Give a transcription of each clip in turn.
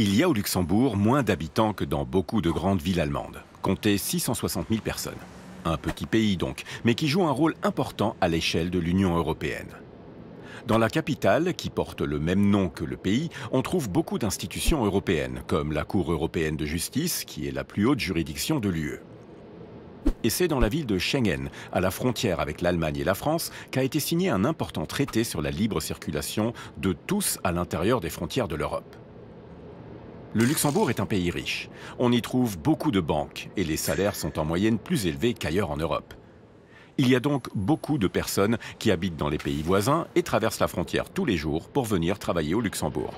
Il y a au Luxembourg moins d'habitants que dans beaucoup de grandes villes allemandes. Comptez 660 000 personnes. Un petit pays donc, mais qui joue un rôle important à l'échelle de l'Union européenne. Dans la capitale, qui porte le même nom que le pays, on trouve beaucoup d'institutions européennes, comme la Cour européenne de justice, qui est la plus haute juridiction de l'UE. Et c'est dans la ville de Schengen, à la frontière avec l'Allemagne et la France, qu'a été signé un important traité sur la libre circulation de tous à l'intérieur des frontières de l'Europe. Le Luxembourg est un pays riche. On y trouve beaucoup de banques et les salaires sont en moyenne plus élevés qu'ailleurs en Europe. Il y a donc beaucoup de personnes qui habitent dans les pays voisins et traversent la frontière tous les jours pour venir travailler au Luxembourg.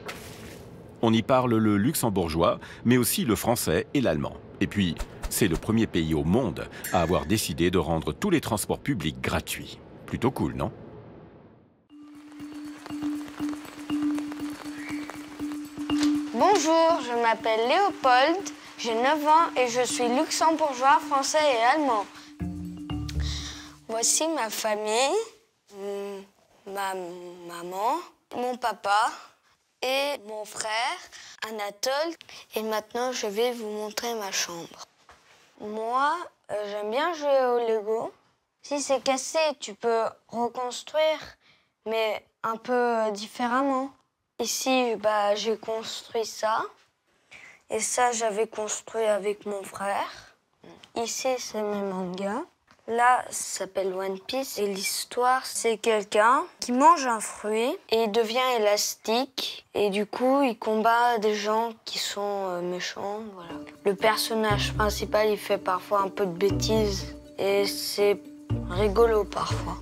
On y parle le luxembourgeois, mais aussi le français et l'allemand. Et puis, c'est le premier pays au monde à avoir décidé de rendre tous les transports publics gratuits. Plutôt cool, non? Bonjour, je m'appelle Léopold, j'ai 9 ans et je suis luxembourgeois, français et allemand. Voici ma famille, hmm, ma maman, mon papa et mon frère Anatole. Et maintenant, je vais vous montrer ma chambre. Moi, euh, j'aime bien jouer au Lego. Si c'est cassé, tu peux reconstruire, mais un peu différemment. Ici, bah, j'ai construit ça. Et ça, j'avais construit avec mon frère. Ici, c'est mes mangas. Là, ça s'appelle One Piece et l'histoire, c'est quelqu'un qui mange un fruit et il devient élastique et du coup, il combat des gens qui sont euh, méchants. Voilà. Le personnage principal, il fait parfois un peu de bêtises et c'est rigolo parfois.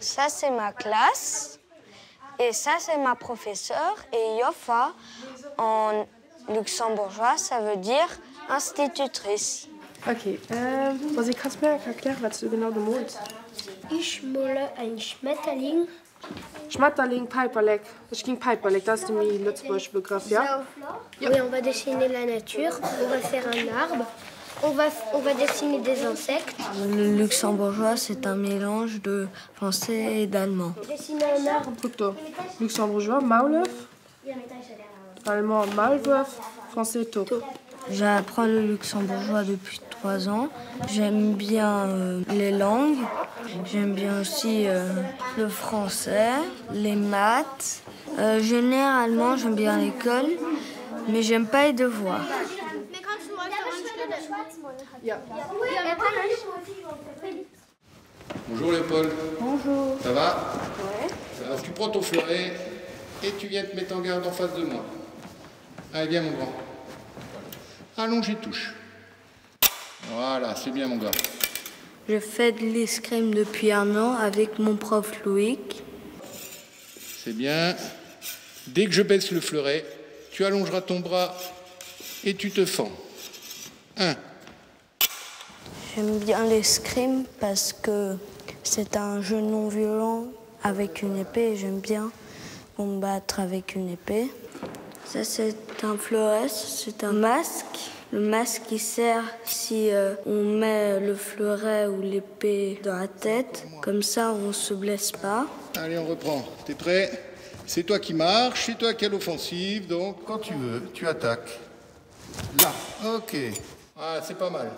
Ça, c'est ma classe. Et ça, c'est ma professeure. Et Yofa, en luxembourgeois, ça veut dire institutrice. Okay, ähm, Rosi, kannst du mir erklären, was du genau gemalt Ich male ein Schmetterling. Schmetterling, Piperleck. Ich ging Piperleck, das ist der Lützburg Begriff, ja? Oui, on va dessiner la nature, on va faire un arbre, on va, on va dessiner des insectes. Le luxembourgeois, c'est un mélange de français et d'allemand. Dessiner un arbre. Doch. Luxembourgeois, Maulöff. Allemand, Maulwurf. Français, Top. J'apprends le luxembourgeois depuis trois ans. J'aime bien euh, les langues. J'aime bien aussi euh, le français, les maths. Euh, généralement, j'aime bien l'école, mais j'aime pas les devoirs. Bonjour Léopold. Bonjour. Ça va Alors tu prends ton fleuret et tu viens te mettre en garde en face de moi. Allez, viens mon grand. Allons, j'y touche. Voilà, c'est bien mon gars. Je fais de l'escrime depuis un an avec mon prof Loïc. C'est bien. Dès que je baisse le fleuret, tu allongeras ton bras et tu te fends. Un. J'aime bien l'escrime parce que c'est un jeu non violent avec une épée j'aime bien combattre avec une épée. Ça, c'est un fleuret, c'est un masque. Le masque qui sert si euh, on met le fleuret ou l'épée dans la tête. Comme ça, on ne se blesse pas. Allez, on reprend. T'es prêt? C'est toi qui marches, c'est toi qui as l'offensive, donc quand tu veux, tu attaques. Là, ok. Ah, c'est pas mal.